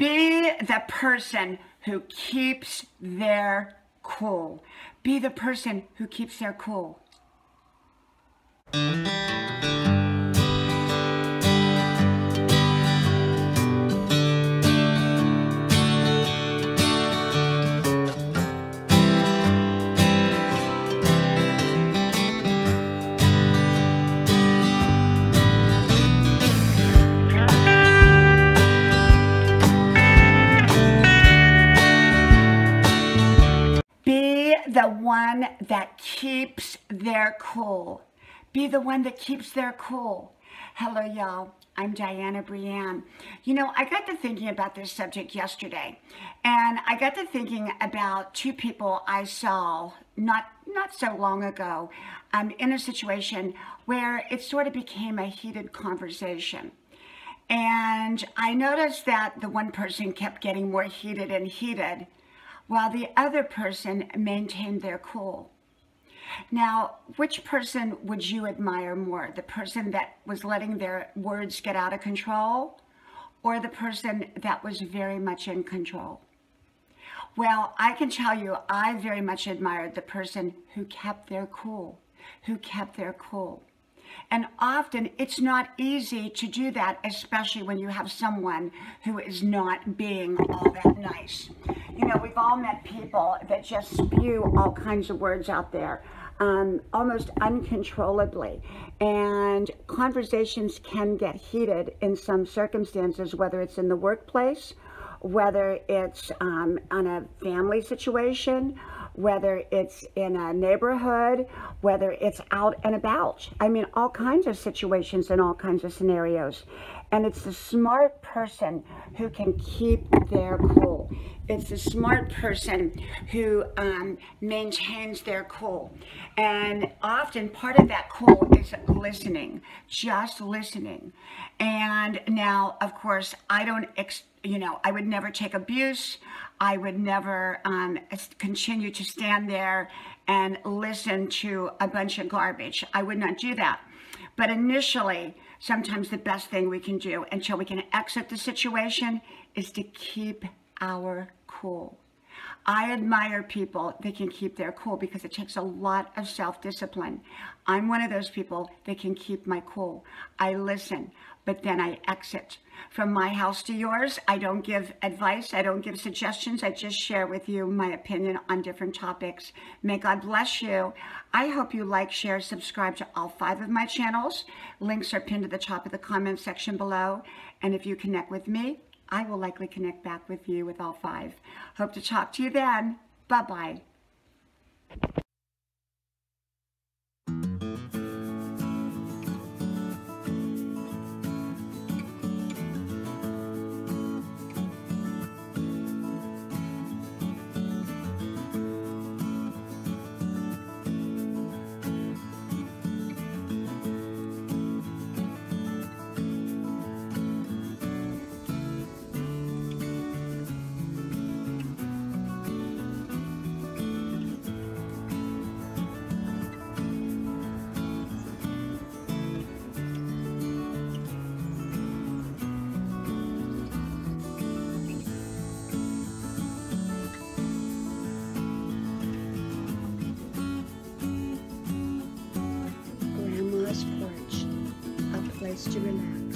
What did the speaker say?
Be the person who keeps their cool. Be the person who keeps their cool. One that keeps their cool. Be the one that keeps their cool. Hello, y'all. I'm Dianna Brianne. You know, I got to thinking about this subject yesterday, and I got to thinking about two people I saw not not so long ago um, in a situation where it sort of became a heated conversation. And I noticed that the one person kept getting more heated and heated while the other person maintained their cool. Now, which person would you admire more? The person that was letting their words get out of control or the person that was very much in control? Well, I can tell you, I very much admired the person who kept their cool, who kept their cool. And often it's not easy to do that, especially when you have someone who is not being all that nice. You know, we've all met people that just spew all kinds of words out there. Um, almost uncontrollably. And conversations can get heated in some circumstances, whether it's in the workplace, whether it's um, on a family situation, whether it's in a neighborhood, whether it's out and about. I mean, all kinds of situations and all kinds of scenarios. And it's the smart person who can keep their cool. It's a smart person who um, maintains their cool. And often part of that cool is listening, just listening. And now, of course, I don't, you know, I would never take abuse. I would never um, continue to stand there and listen to a bunch of garbage. I would not do that. But initially, sometimes the best thing we can do until we can exit the situation is to keep our cool. I admire people that can keep their cool because it takes a lot of self-discipline. I'm one of those people that can keep my cool. I listen, but then I exit. From my house to yours, I don't give advice. I don't give suggestions. I just share with you my opinion on different topics. May God bless you. I hope you like, share, subscribe to all five of my channels. Links are pinned to the top of the comment section below. And if you connect with me, I will likely connect back with you with all five. Hope to talk to you then. Bye-bye. to relax.